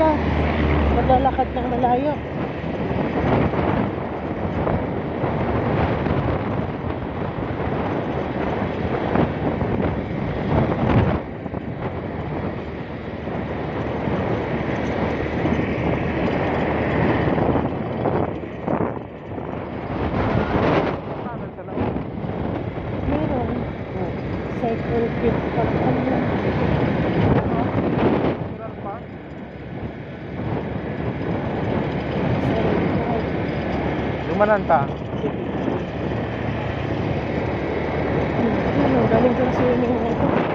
sila maglalakad ng malayo Cycle Park. Ano? Park. mananta. Ano, galing ko sa swimming.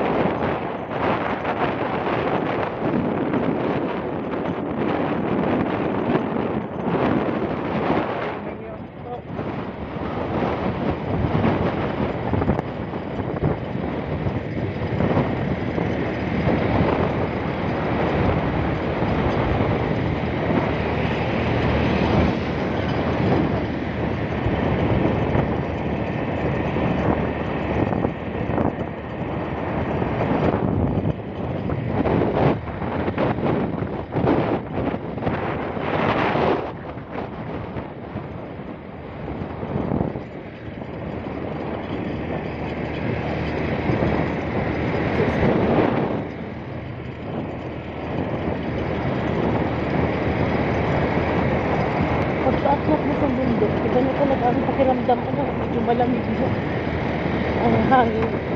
pakiramdam ko, medyo malamig na ang hangin.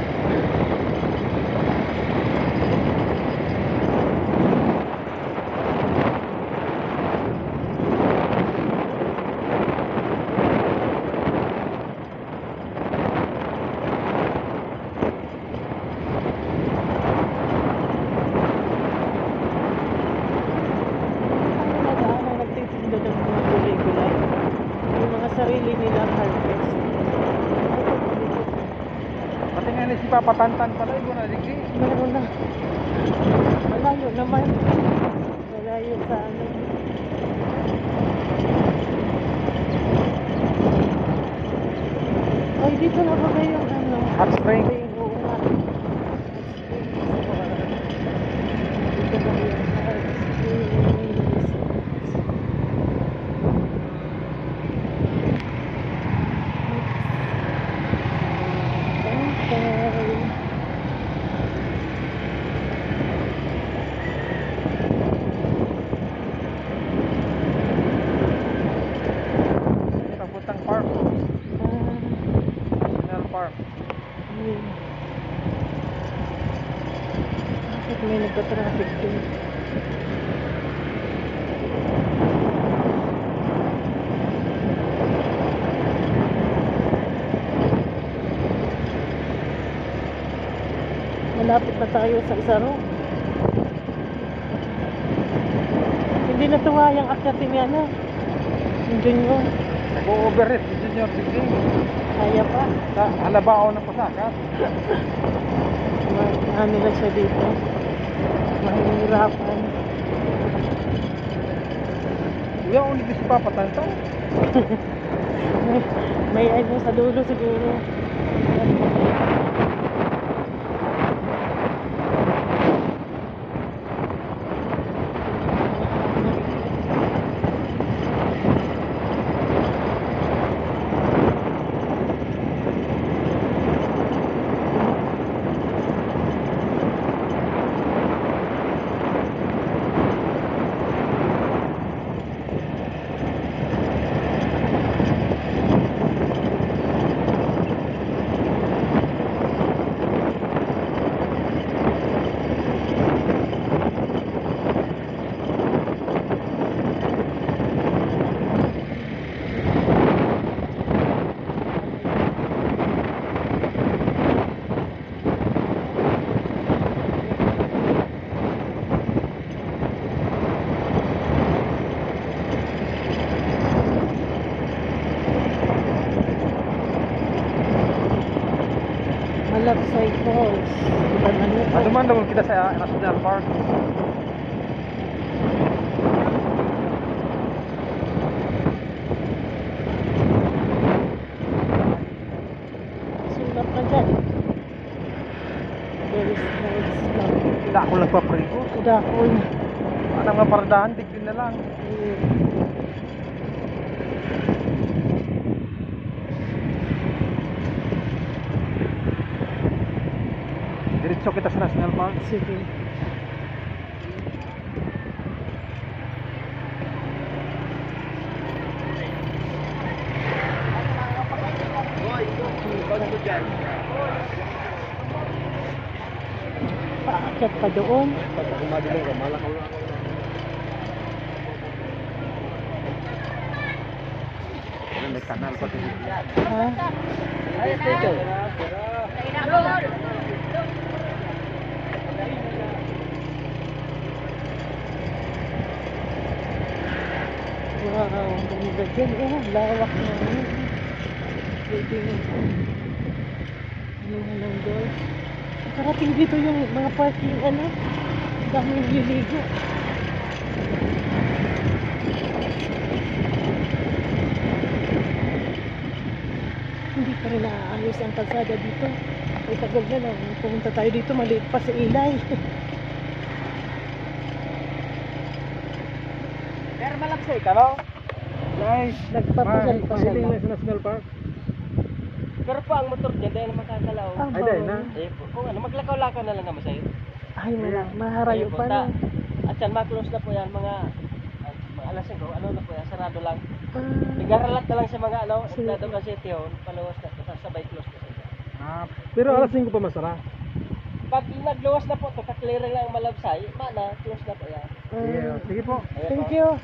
Nga si Papa Tantan pala, ibo na digdi. Meron na. Malayo naman. Malayo sa ano. Ay, dito na ba kayo yung ano? Hot spring. Oo nga. Dito ba yung hot springs? Okay. Papuntang park. Ah, National Park. yun. Bakit may nagka-traffic dun? Malapit na tayo sa Isaro. Hindi natuwa yung akyatin niya na. Yung Junior. Nag-overheat si Junior digdi. Kaya pa. Sa halabao ng pasakas. Ano lang siya dito. Mahihirapan. Kuya, ulit si Papa Tantan. May, may ano sa dulo siguro. Kita sa National Park. Sunod ka dyan. Very nice lang. Hindi ako nagpaprigo. Dahon. Anong mga paradahan, na lang. Diretso kita sa National Park. Sige. Paakyat pa doon. May kanal pa dito. Ha? Wow, ang ganda dyan. Oh, lawak na. ano. Pwede ano lang golf. Nakarating dito yung mga parking ano. Dami nililigo. Hindi pa rin naaayos ang kalsada dito. Ay tagal na lang. Pumunta tayo dito, maliit pa sa ilay. Pero malapsay ka, no? Guys, Nagpapagal pa sa National Park. Pero po ang motor dyan dahil makakalaw. Ah, Ay, dahil na. Eh, kung ano, maglakaw-lakaw na lang kamo sa'yo. Ay, mala, maharayo pa na. At yan, maklose na po yan mga, ah, mga alas 5, ano na po yan, sarado lang. Ah, Nagaralat na lang sa mga ano, emplado kasi tiyon, paluwas na sabay close na siya. Ah, pero alas 5 pa masara. Pag nagluwas na po, to, kaklearing lang ang malabsay, mana, close na po yan. Ah, Sige po. Thank you.